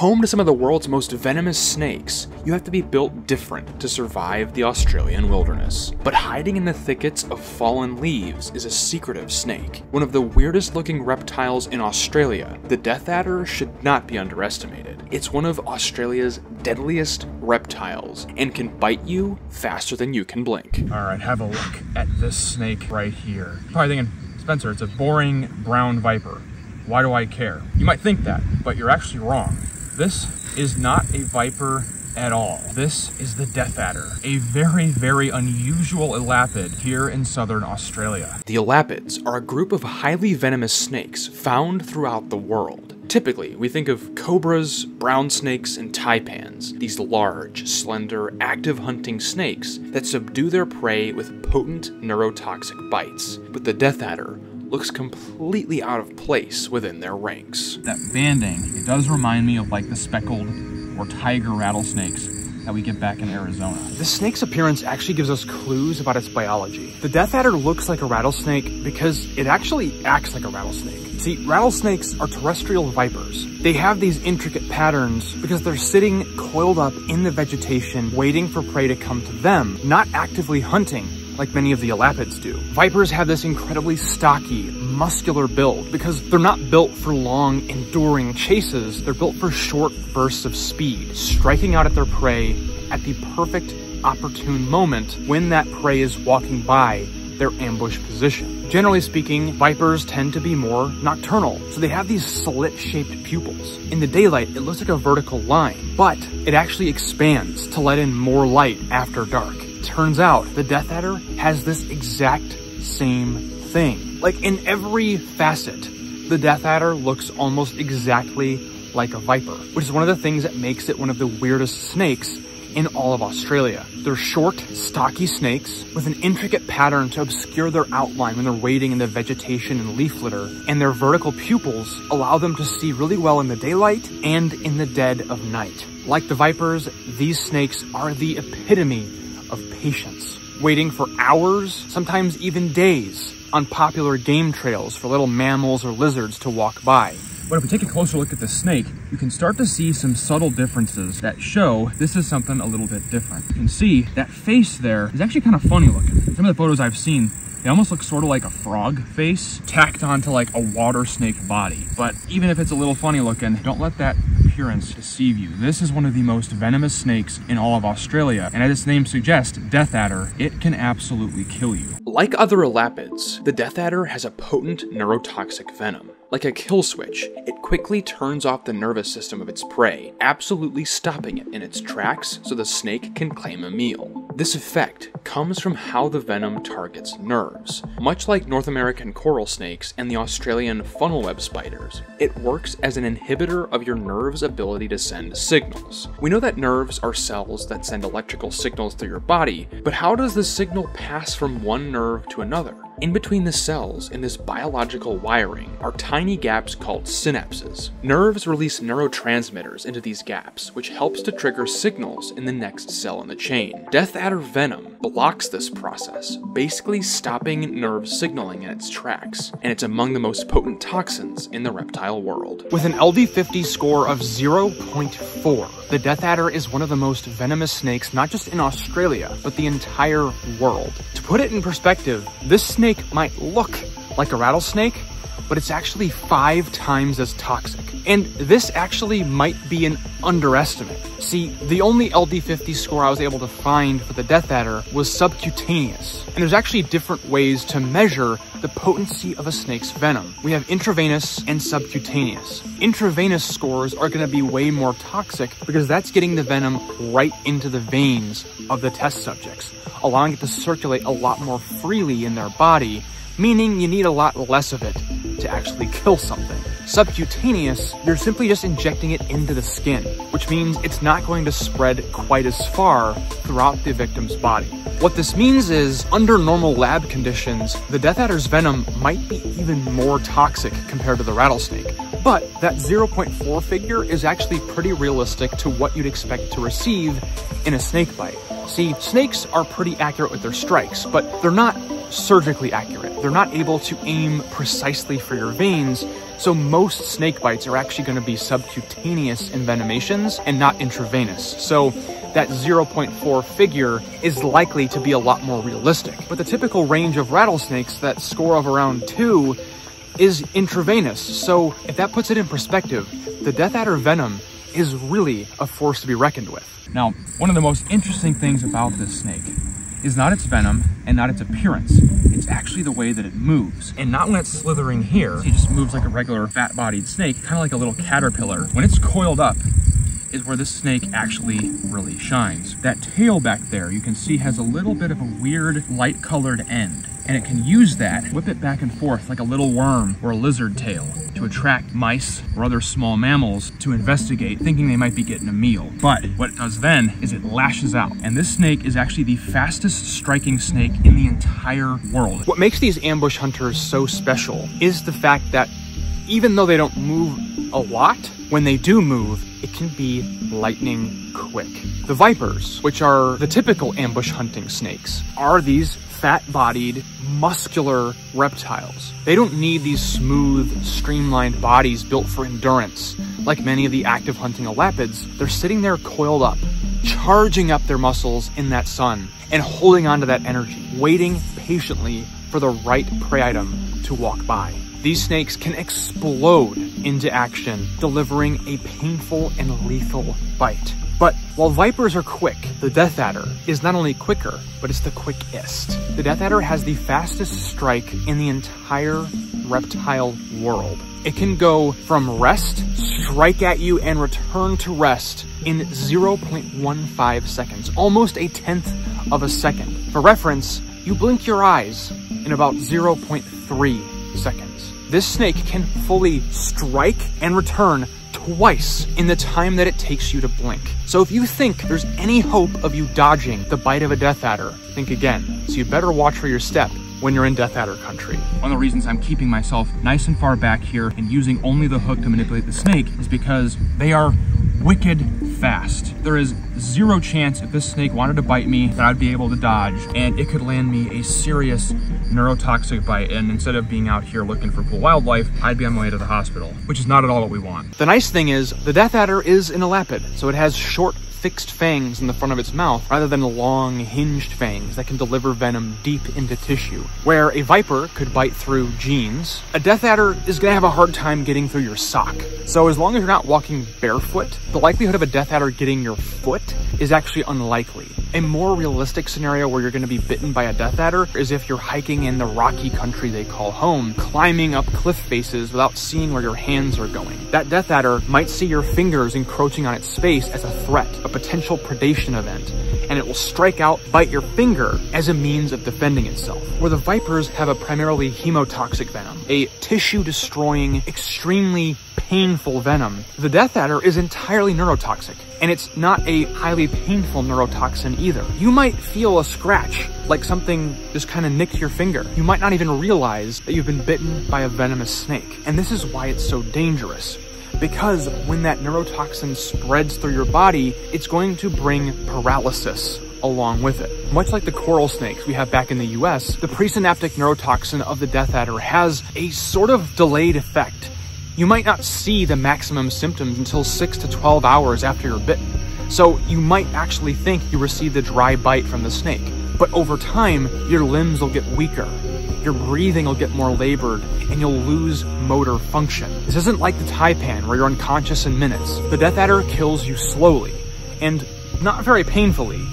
Home to some of the world's most venomous snakes, you have to be built different to survive the Australian wilderness. But hiding in the thickets of fallen leaves is a secretive snake. One of the weirdest looking reptiles in Australia, the death adder should not be underestimated. It's one of Australia's deadliest reptiles and can bite you faster than you can blink. All right, have a look at this snake right here. Probably thinking, Spencer, it's a boring brown viper. Why do I care? You might think that, but you're actually wrong. This is not a viper at all. This is the death adder, a very, very unusual elapid here in southern Australia. The elapids are a group of highly venomous snakes found throughout the world. Typically, we think of cobras, brown snakes, and taipans, these large, slender, active hunting snakes that subdue their prey with potent neurotoxic bites. But the death adder looks completely out of place within their ranks. That banding, it does remind me of like the speckled or tiger rattlesnakes that we get back in Arizona. The snake's appearance actually gives us clues about its biology. The death adder looks like a rattlesnake because it actually acts like a rattlesnake. See, rattlesnakes are terrestrial vipers. They have these intricate patterns because they're sitting coiled up in the vegetation waiting for prey to come to them, not actively hunting like many of the elapids do. Vipers have this incredibly stocky, muscular build because they're not built for long, enduring chases. They're built for short bursts of speed, striking out at their prey at the perfect opportune moment when that prey is walking by their ambush position. Generally speaking, vipers tend to be more nocturnal, so they have these slit-shaped pupils. In the daylight, it looks like a vertical line, but it actually expands to let in more light after dark. Turns out the Death Adder has this exact same thing. Like in every facet, the Death Adder looks almost exactly like a viper, which is one of the things that makes it one of the weirdest snakes in all of Australia. They're short, stocky snakes with an intricate pattern to obscure their outline when they're wading in the vegetation and leaf litter, and their vertical pupils allow them to see really well in the daylight and in the dead of night. Like the vipers, these snakes are the epitome of patience, waiting for hours, sometimes even days, on popular game trails for little mammals or lizards to walk by. But if we take a closer look at the snake, you can start to see some subtle differences that show this is something a little bit different. You can see that face there is actually kind of funny looking. Some of the photos I've seen, it almost looks sort of like a frog face tacked onto like a water snake body. But even if it's a little funny looking, don't let that appearance deceive you. This is one of the most venomous snakes in all of Australia, and as its name suggests, Death Adder, it can absolutely kill you. Like other elapids, the Death Adder has a potent neurotoxic venom. Like a kill switch, it quickly turns off the nervous system of its prey, absolutely stopping it in its tracks so the snake can claim a meal. This effect comes from how the venom targets nerves. Much like North American coral snakes and the Australian funnel web spiders, it works as an inhibitor of your nerve's ability to send signals. We know that nerves are cells that send electrical signals through your body, but how does the signal pass from one nerve to another? In between the cells in this biological wiring are tiny gaps called synapses. Nerves release neurotransmitters into these gaps, which helps to trigger signals in the next cell in the chain. Death Adder venom blocks this process, basically stopping nerve signaling in its tracks, and it's among the most potent toxins in the reptile world. With an LD50 score of 0.4, the Death Adder is one of the most venomous snakes not just in Australia, but the entire world. To put it in perspective, this snake might look like a rattlesnake, but it's actually five times as toxic. And this actually might be an underestimate. See, the only LD50 score I was able to find for the Death Adder was subcutaneous. And there's actually different ways to measure the potency of a snake's venom. We have intravenous and subcutaneous. Intravenous scores are going to be way more toxic because that's getting the venom right into the veins of the test subjects, allowing it to circulate a lot more freely in their body, meaning you need a lot less of it to actually kill something. Subcutaneous, you're simply just injecting it into the skin, which means it's not going to spread quite as far throughout the victim's body. What this means is, under normal lab conditions, the Death Adder's venom might be even more toxic compared to the rattlesnake, But that 0.4 figure is actually pretty realistic to what you'd expect to receive in a snake bite. See, snakes are pretty accurate with their strikes, but they're not surgically accurate. They're not able to aim precisely for your veins, so most snake bites are actually going to be subcutaneous envenomations and not intravenous. So that 0.4 figure is likely to be a lot more realistic. But the typical range of rattlesnakes, that score of around 2, is intravenous. So if that puts it in perspective, the Death Adder venom is really a force to be reckoned with. Now, one of the most interesting things about this snake is not its venom and not its appearance. It's actually the way that it moves. And not when it's slithering here. It just moves like a regular fat-bodied snake, kind of like a little caterpillar. When it's coiled up, is where this snake actually really shines. That tail back there, you can see has a little bit of a weird light colored end and it can use that, whip it back and forth like a little worm or a lizard tail to attract mice or other small mammals to investigate, thinking they might be getting a meal. But what it does then is it lashes out. And this snake is actually the fastest striking snake in the entire world. What makes these ambush hunters so special is the fact that even though they don't move a lot, when they do move, it can be lightning quick. The vipers, which are the typical ambush hunting snakes, are these fat-bodied, muscular reptiles. They don't need these smooth, streamlined bodies built for endurance. Like many of the active hunting elapids, they're sitting there coiled up, charging up their muscles in that sun, and holding onto that energy, waiting patiently for the right prey item to walk by. These snakes can explode into action, delivering a painful and lethal bite. But while vipers are quick, the Death Adder is not only quicker, but it's the quickest. The Death Adder has the fastest strike in the entire reptile world. It can go from rest, strike at you, and return to rest in 0.15 seconds, almost a tenth of a second. For reference, you blink your eyes in about 0.3 seconds. This snake can fully strike and return twice in the time that it takes you to blink. So if you think there's any hope of you dodging the bite of a Death Adder, think again. So you better watch for your step when you're in Death Adder country. One of the reasons I'm keeping myself nice and far back here and using only the hook to manipulate the snake is because they are wicked fast. There is zero chance if this snake wanted to bite me that I'd be able to dodge and it could land me a serious neurotoxic bite and instead of being out here looking for cool wildlife, I'd be on my way to the hospital, which is not at all what we want. The nice thing is the Death Adder is an elapid, so it has short fixed fangs in the front of its mouth rather than long hinged fangs that can deliver venom deep into tissue. Where a viper could bite through jeans, a death adder is going to have a hard time getting through your sock. So as long as you're not walking barefoot, the likelihood of a death adder getting your foot is actually unlikely. A more realistic scenario where you're going to be bitten by a death adder is if you're hiking in the rocky country they call home, climbing up cliff faces without seeing where your hands are going. That death adder might see your fingers encroaching on its space as a threat, a potential predation event, and it will strike out, bite your finger as a means of defending itself. Where the vipers have a primarily hemotoxic venom, a tissue destroying, extremely painful venom. The Death Adder is entirely neurotoxic, and it's not a highly painful neurotoxin either. You might feel a scratch, like something just kind of nicked your finger. You might not even realize that you've been bitten by a venomous snake. And this is why it's so dangerous because when that neurotoxin spreads through your body, it's going to bring paralysis along with it. Much like the coral snakes we have back in the US, the presynaptic neurotoxin of the death adder has a sort of delayed effect. You might not see the maximum symptoms until 6 to 12 hours after you're bitten. So you might actually think you received a dry bite from the snake. But over time, your limbs will get weaker, your breathing will get more labored, and you'll lose motor function. This isn't like the taipan where you're unconscious in minutes. The death adder kills you slowly, and not very painfully,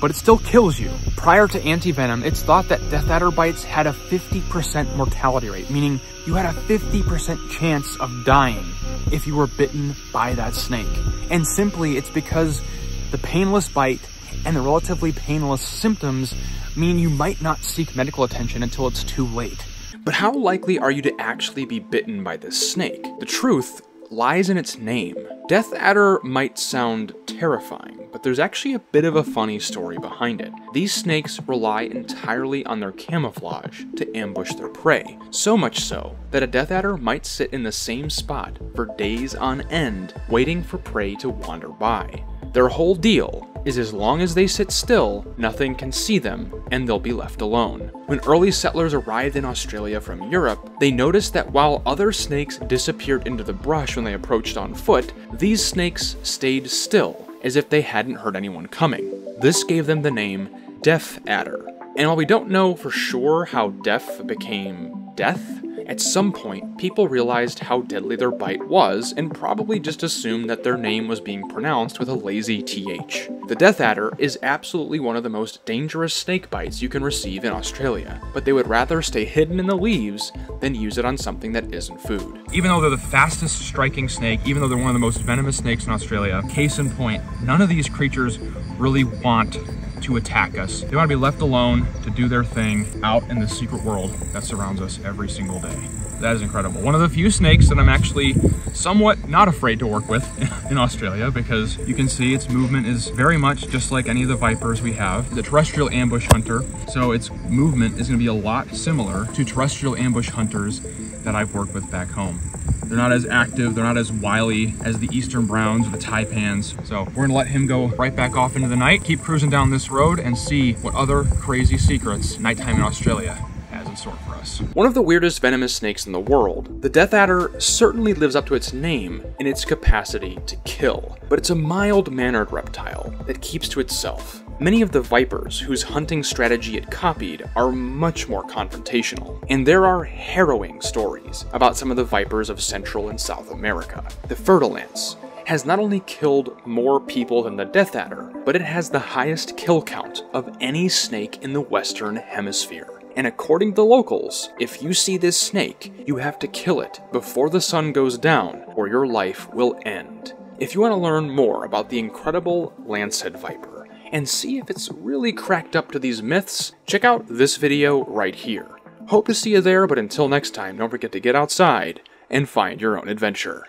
but it still kills you. Prior to antivenom, it's thought that death adder bites had a 50% mortality rate, meaning you had a 50% chance of dying if you were bitten by that snake. And simply, it's because the painless bite and the relatively painless symptoms mean you might not seek medical attention until it's too late. But how likely are you to actually be bitten by this snake? The truth lies in its name. Death Adder might sound terrifying, but there's actually a bit of a funny story behind it. These snakes rely entirely on their camouflage to ambush their prey, so much so that a death adder might sit in the same spot for days on end, waiting for prey to wander by. Their whole deal is as long as they sit still, nothing can see them, and they'll be left alone. When early settlers arrived in Australia from Europe, they noticed that while other snakes disappeared into the brush when they approached on foot, these snakes stayed still, as if they hadn't heard anyone coming. This gave them the name Deaf Adder. And while we don't know for sure how deaf became death, at some point, people realized how deadly their bite was and probably just assumed that their name was being pronounced with a lazy TH. The death adder is absolutely one of the most dangerous snake bites you can receive in Australia, but they would rather stay hidden in the leaves than use it on something that isn't food. Even though they're the fastest striking snake, even though they're one of the most venomous snakes in Australia, case in point, none of these creatures really want to attack us. They want to be left alone to do their thing out in the secret world that surrounds us every single day. That is incredible. One of the few snakes that I'm actually somewhat not afraid to work with in Australia because you can see its movement is very much just like any of the vipers we have. The terrestrial ambush hunter, so its movement is going to be a lot similar to terrestrial ambush hunters that I've worked with back home. They're not as active, they're not as wily as the Eastern Browns or the Taipans. So we're gonna let him go right back off into the night, keep cruising down this road and see what other crazy secrets nighttime in Australia has in store for us. One of the weirdest venomous snakes in the world, the death adder certainly lives up to its name in its capacity to kill, but it's a mild-mannered reptile that keeps to itself. Many of the vipers whose hunting strategy it copied are much more confrontational, and there are harrowing stories about some of the vipers of Central and South America. The Fer-de-lance has not only killed more people than the Death Adder, but it has the highest kill count of any snake in the Western Hemisphere. And according to the locals, if you see this snake, you have to kill it before the sun goes down, or your life will end. If you want to learn more about the incredible Lancehead Viper, and see if it's really cracked up to these myths, check out this video right here. Hope to see you there, but until next time, don't forget to get outside and find your own adventure.